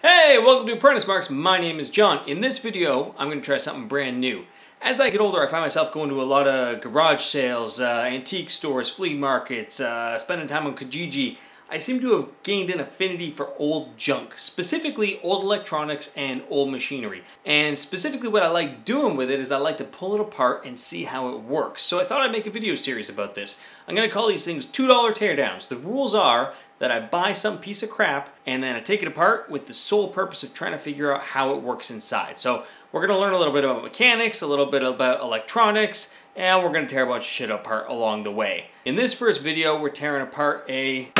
Hey, welcome to Apprentice Marks. My name is John. In this video, I'm going to try something brand new. As I get older, I find myself going to a lot of garage sales, uh, antique stores, flea markets, uh, spending time on Kijiji. I seem to have gained an affinity for old junk, specifically old electronics and old machinery. And specifically what I like doing with it is I like to pull it apart and see how it works. So I thought I'd make a video series about this. I'm going to call these things $2 teardowns. The rules are that I buy some piece of crap and then I take it apart with the sole purpose of trying to figure out how it works inside. So we're going to learn a little bit about mechanics, a little bit about electronics, and we're going to tear a bunch of shit apart along the way. In this first video, we're tearing apart a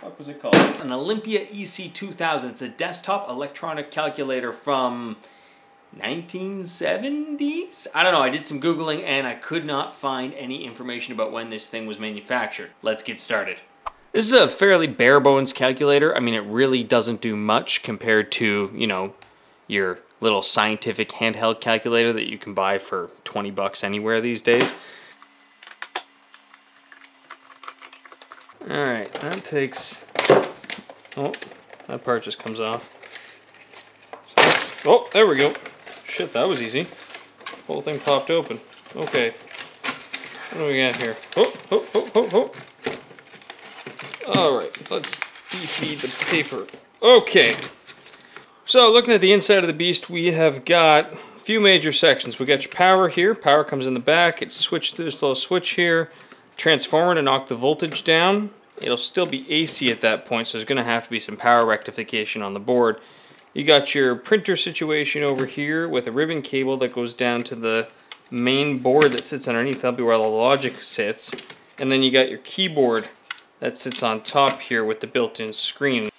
what was it called? An Olympia EC2000. It's a desktop electronic calculator from 1970s? I don't know, I did some Googling and I could not find any information about when this thing was manufactured. Let's get started. This is a fairly bare bones calculator. I mean, it really doesn't do much compared to, you know, your little scientific handheld calculator that you can buy for 20 bucks anywhere these days. All right, that takes, oh, that part just comes off. Oh, there we go. Shit, that was easy. Whole thing popped open. Okay. What do we got here? Oh, oh, oh, oh, oh. All right, let's defeed the paper. Okay. So looking at the inside of the beast, we have got a few major sections. We got your power here. Power comes in the back. It's switched through this little switch here transformer to knock the voltage down. It'll still be AC at that point, so there's going to have to be some power rectification on the board. You got your printer situation over here with a ribbon cable that goes down to the main board that sits underneath. That'll be where the logic sits. And then you got your keyboard that sits on top here with the built-in screen.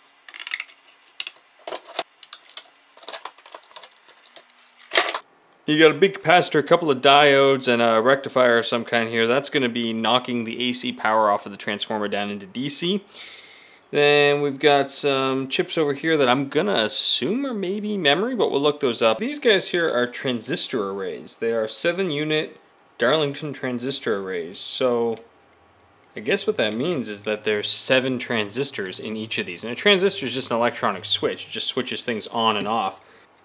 You got a big capacitor, a couple of diodes, and a rectifier of some kind here. That's going to be knocking the AC power off of the transformer down into DC. Then we've got some chips over here that I'm going to assume are maybe memory, but we'll look those up. These guys here are transistor arrays. They are 7-unit Darlington transistor arrays. So I guess what that means is that there's seven transistors in each of these. And a transistor is just an electronic switch. It just switches things on and off.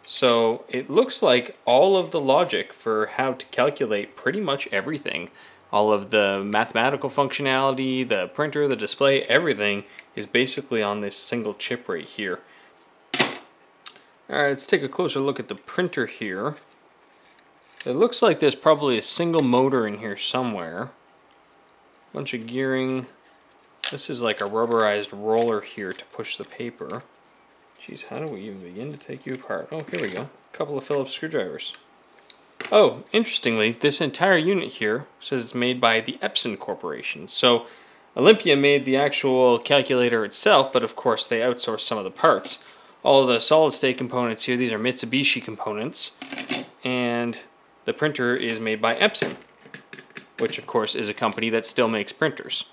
So it looks like all of the logic for how to calculate pretty much everything, all of the mathematical functionality, the printer, the display, everything is basically on this single chip right here. Alright, let's take a closer look at the printer here. It looks like there's probably a single motor in here somewhere. Bunch of gearing. This is like a rubberized roller here to push the paper. Jeez, how do we even begin to take you apart? Oh, here we go. A couple of Phillips screwdrivers. Oh, interestingly, this entire unit here says it's made by the Epson Corporation. So Olympia made the actual calculator itself, but of course they outsourced some of the parts. All the solid state components here, these are Mitsubishi components, and the printer is made by Epson, which of course is a company that still makes printers.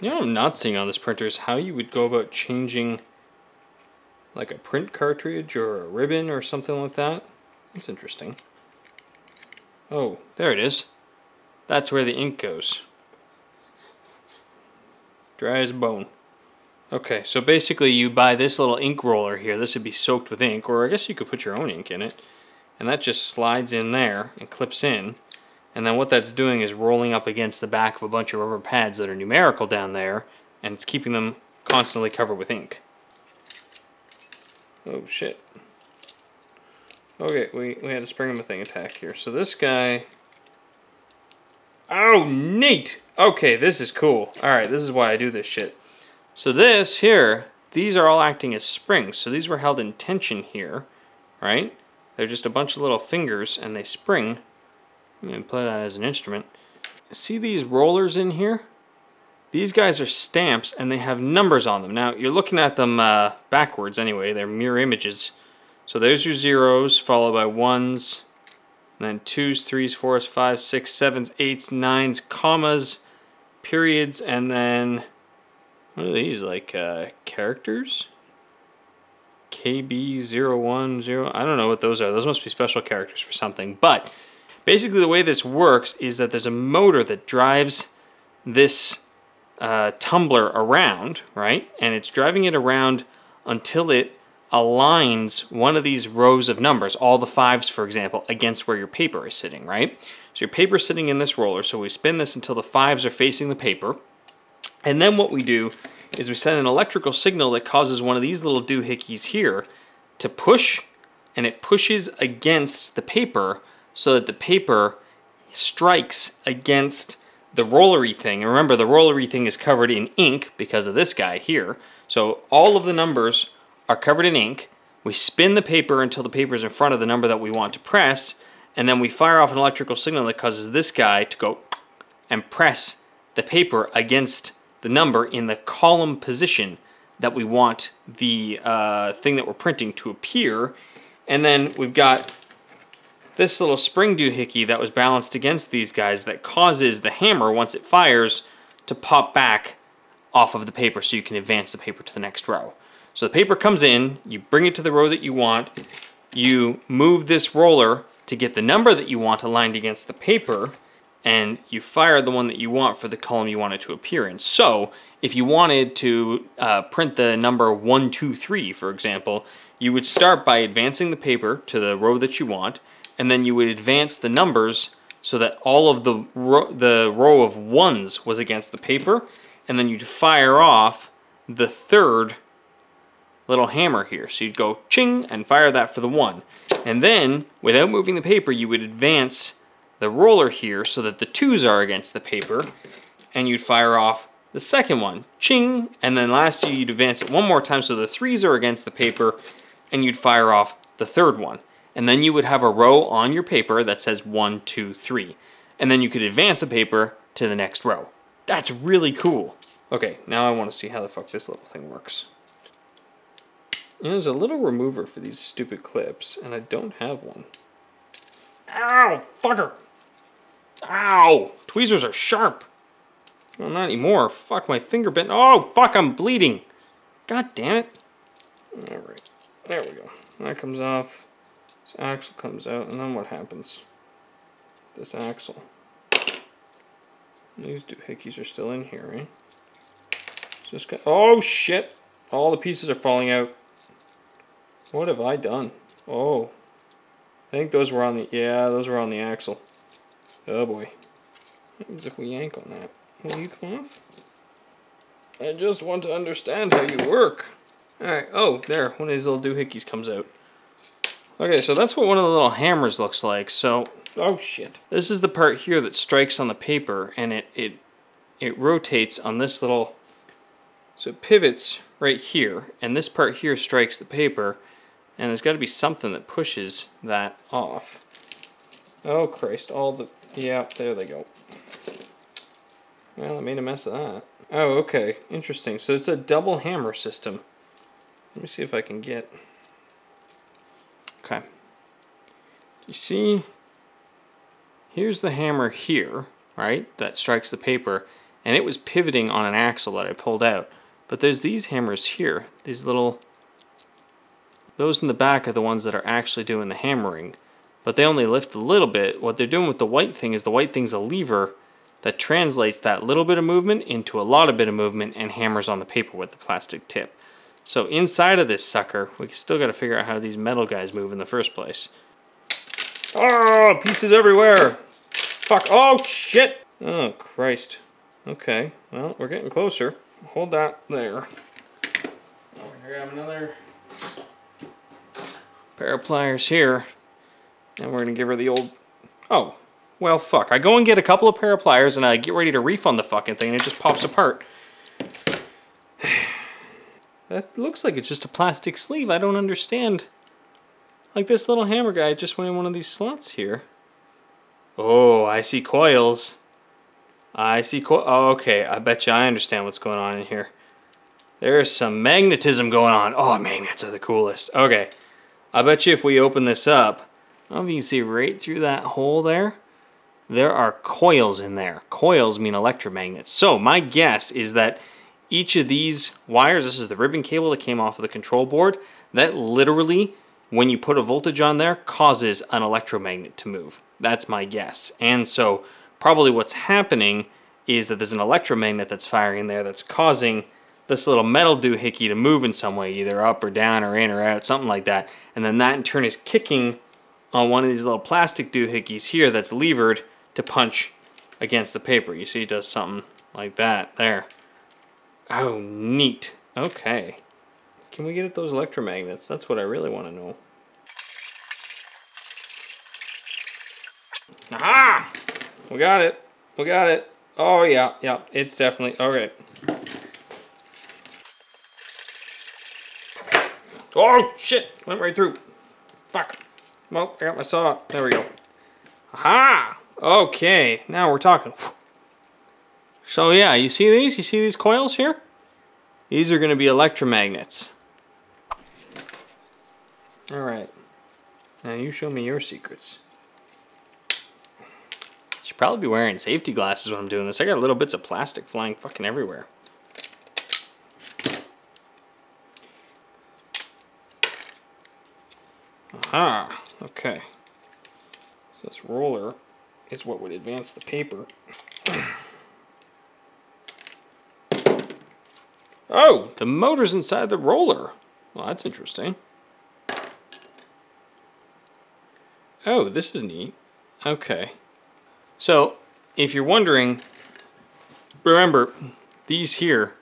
You know I'm not seeing on this printer is how you would go about changing like a print cartridge or a ribbon or something like that. That's interesting. Oh, there it is. That's where the ink goes. Dry as bone. Okay, so basically you buy this little ink roller here. This would be soaked with ink, or I guess you could put your own ink in it. And that just slides in there and clips in. And then what that's doing is rolling up against the back of a bunch of rubber pads that are numerical down there, and it's keeping them constantly covered with ink. Oh shit. Okay, we, we had a spring of a thing attack here. So this guy... Oh, neat! Okay, this is cool. Alright, this is why I do this shit. So this here, these are all acting as springs. So these were held in tension here, right? They're just a bunch of little fingers and they spring. To play that as an instrument. See these rollers in here? These guys are stamps and they have numbers on them. Now you're looking at them uh, backwards anyway. They're mirror images. So there's your zeros followed by ones, and then twos, threes, fours, fives, six, sevens, eights, nines, commas, periods, and then what are these like uh, characters? KB010. I don't know what those are. Those must be special characters for something. But basically the way this works is that there's a motor that drives this uh, tumbler around, right? And it's driving it around until it aligns one of these rows of numbers, all the fives, for example, against where your paper is sitting, right? So your paper's sitting in this roller, so we spin this until the fives are facing the paper. And then what we do is we send an electrical signal that causes one of these little doohickeys here to push, and it pushes against the paper so that the paper strikes against the rollery thing. And remember, the rollery thing is covered in ink because of this guy here. So all of the numbers are covered in ink. We spin the paper until the paper is in front of the number that we want to press, and then we fire off an electrical signal that causes this guy to go and press the paper against the number in the column position that we want the uh, thing that we're printing to appear. And then we've got this little spring doohickey that was balanced against these guys that causes the hammer, once it fires, to pop back off of the paper so you can advance the paper to the next row. So the paper comes in, you bring it to the row that you want, you move this roller to get the number that you want aligned against the paper, and you fire the one that you want for the column you want it to appear in. So if you wanted to uh, print the number 123, for example, you would start by advancing the paper to the row that you want, and then you would advance the numbers so that all of the ro the row of ones was against the paper, and then you'd fire off the third little hammer here. So you'd go ching and fire that for the one. And then, without moving the paper, you would advance the roller here so that the twos are against the paper, and you'd fire off the second one, ching, and then lastly you'd advance it one more time so the threes are against the paper, and you'd fire off the third one. And then you would have a row on your paper that says one, two, three. And then you could advance the paper to the next row. That's really cool. Okay, now I want to see how the fuck this little thing works. there's a little remover for these stupid clips, and I don't have one. Ow, fucker! Ow! Tweezers are sharp. Well, not anymore. Fuck, my finger bent. Oh, fuck, I'm bleeding. God damn it. Alright, there we go. That comes off. This axle comes out, and then what happens? This axle. These doohickeys are still in here, right? Just got, oh, shit! All the pieces are falling out. What have I done? Oh. I think those were on the, yeah, those were on the axle. Oh, boy. What happens if we yank on that? Will you come off? I just want to understand how you work. Alright, oh, there, one of these little doohickeys comes out. Okay, so that's what one of the little hammers looks like. So, oh shit. This is the part here that strikes on the paper, and it, it, it rotates on this little, so it pivots right here, and this part here strikes the paper, and there's got to be something that pushes that off. Oh Christ, all the, yeah, there they go. Well, I made a mess of that. Oh, okay. Interesting. So it's a double hammer system. Let me see if I can get... Okay. You see, here's the hammer here, right, that strikes the paper, and it was pivoting on an axle that I pulled out. But there's these hammers here, these little... Those in the back are the ones that are actually doing the hammering, but they only lift a little bit. What they're doing with the white thing is the white thing's a lever that translates that little bit of movement into a lot of bit of movement and hammers on the paper with the plastic tip. So inside of this sucker, we still got to figure out how these metal guys move in the first place. Oh, pieces everywhere. Fuck. Oh, shit. Oh, Christ. Okay. Well, we're getting closer. Hold that there. Oh, grab another pair of pliers here. And we're going to give her the old... Oh, well, fuck. I go and get a couple of pair of pliers and I get ready to refund the fucking thing and it just pops apart. That looks like it's just a plastic sleeve. I don't understand. Like this little hammer guy just went in one of these slots here. Oh, I see coils. I see coil. Oh, okay, I bet you I understand what's going on in here. There's some magnetism going on. Oh, magnets are the coolest. Okay, I bet you if we open this up, I don't know if you can see right through that hole there there are coils in there. Coils mean electromagnets. So my guess is that each of these wires, this is the ribbon cable that came off of the control board, that literally, when you put a voltage on there, causes an electromagnet to move. That's my guess. And so probably what's happening is that there's an electromagnet that's firing in there that's causing this little metal doohickey to move in some way, either up or down or in or out, something like that. And then that in turn is kicking on one of these little plastic doohickeys here that's levered to punch against the paper. You see it does something like that there. Oh, neat. Okay. Can we get at those electromagnets? That's what I really want to know. Aha! We got it. We got it. Oh, yeah, yeah. It's definitely... Okay. Oh, shit! Went right through. Fuck. Well, I got my saw. There we go. Aha! Okay, now we're talking. So yeah, you see these? You see these coils here? These are going to be electromagnets. Alright. Now you show me your secrets. Should probably be wearing safety glasses when I'm doing this. I got little bits of plastic flying fucking everywhere. Aha, okay. So this roller is what would advance the paper. oh, the motor's inside the roller. Well, that's interesting. Oh, this is neat. Okay. So, if you're wondering, remember, these here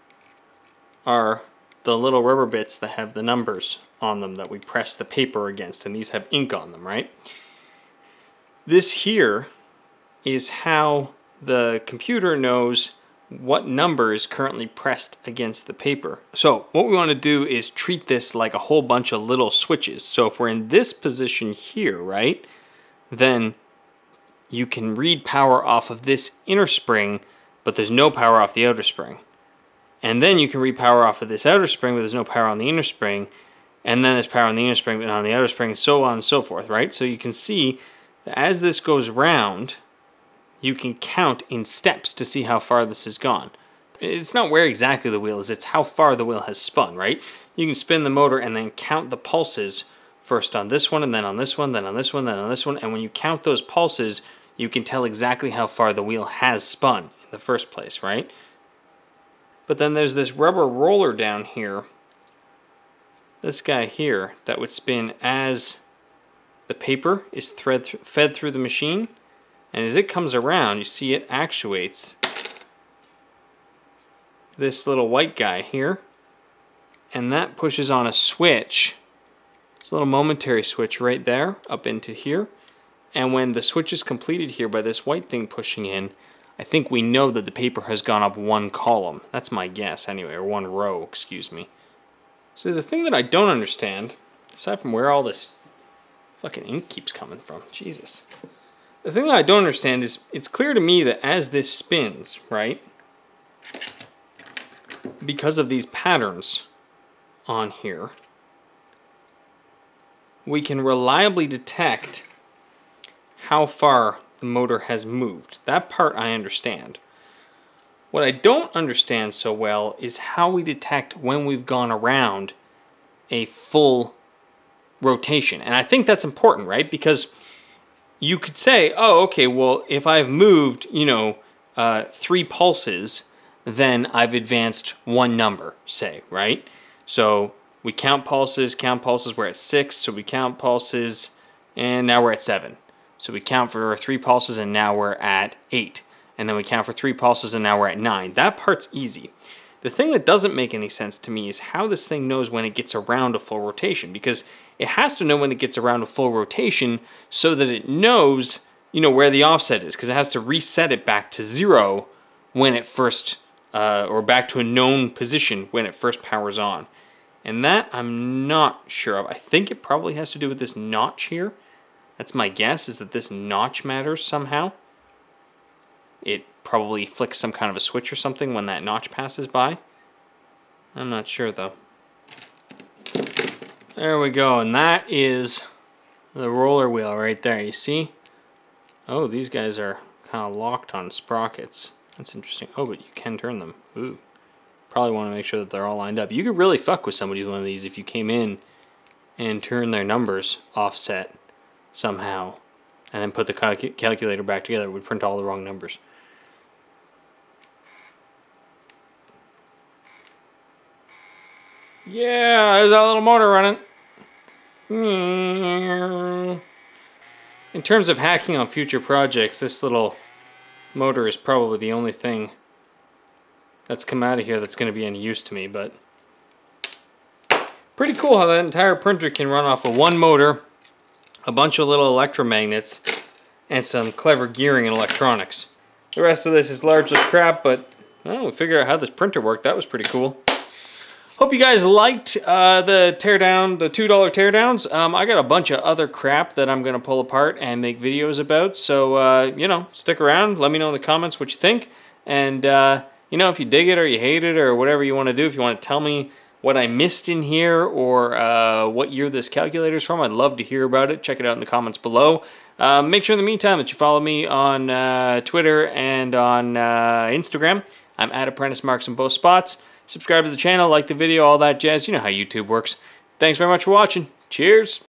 are the little rubber bits that have the numbers on them that we press the paper against, and these have ink on them, right? This here is how the computer knows what number is currently pressed against the paper. So what we want to do is treat this like a whole bunch of little switches. So if we're in this position here, right, then you can read power off of this inner spring, but there's no power off the outer spring. And then you can read power off of this outer spring, but there's no power on the inner spring. And then there's power on the inner spring, but on the outer spring, and so on and so forth, right? So you can see that as this goes round, you can count in steps to see how far this has gone. It's not where exactly the wheel is, it's how far the wheel has spun, right? You can spin the motor and then count the pulses first on this one, and then on this one, then on this one, then on this one. And when you count those pulses, you can tell exactly how far the wheel has spun in the first place, right? But then there's this rubber roller down here, this guy here, that would spin as the paper is thread th fed through the machine. And as it comes around, you see it actuates this little white guy here. And that pushes on a switch. It's a little momentary switch right there, up into here. And when the switch is completed here by this white thing pushing in, I think we know that the paper has gone up one column. That's my guess anyway, or one row, excuse me. So the thing that I don't understand, aside from where all this fucking ink keeps coming from, Jesus. The thing that I don't understand is it's clear to me that as this spins, right, because of these patterns on here, we can reliably detect how far the motor has moved. That part I understand. What I don't understand so well is how we detect when we've gone around a full rotation. And I think that's important, right? Because you could say, oh, okay, well, if I've moved, you know, uh, three pulses, then I've advanced one number, say, right? So we count pulses, count pulses, we're at six, so we count pulses, and now we're at seven. So we count for three pulses, and now we're at eight. And then we count for three pulses, and now we're at nine. That part's easy. The thing that doesn't make any sense to me is how this thing knows when it gets around a full rotation, because it has to know when it gets around a full rotation so that it knows, you know, where the offset is, because it has to reset it back to zero when it first, uh, or back to a known position when it first powers on. And that I'm not sure of. I think it probably has to do with this notch here. That's my guess, is that this notch matters somehow. It probably flicks some kind of a switch or something when that notch passes by. I'm not sure though. There we go, and that is the roller wheel right there, you see? Oh, these guys are kind of locked on sprockets. That's interesting. Oh, but you can turn them. Ooh. Probably want to make sure that they're all lined up. You could really fuck with somebody with one of these if you came in and turned their numbers offset somehow and then put the calculator back together. It would print all the wrong numbers. Yeah, there's that little motor running. In terms of hacking on future projects, this little motor is probably the only thing that's come out of here that's going to be any use to me, but pretty cool how that entire printer can run off of one motor, a bunch of little electromagnets, and some clever gearing and electronics. The rest of this is largely crap, but well, we figured out how this printer worked. That was pretty cool. Hope you guys liked uh, the teardown, the $2 teardowns. Um, I got a bunch of other crap that I'm going to pull apart and make videos about. So, uh, you know, stick around. Let me know in the comments what you think. And, uh, you know, if you dig it or you hate it or whatever you want to do, if you want to tell me what I missed in here or uh, what year this calculator is from, I'd love to hear about it. Check it out in the comments below. Uh, make sure in the meantime that you follow me on uh, Twitter and on Instagram. I'm at Apprentice Marks in both spots. Subscribe to the channel, like the video, all that jazz. You know how YouTube works. Thanks very much for watching. Cheers.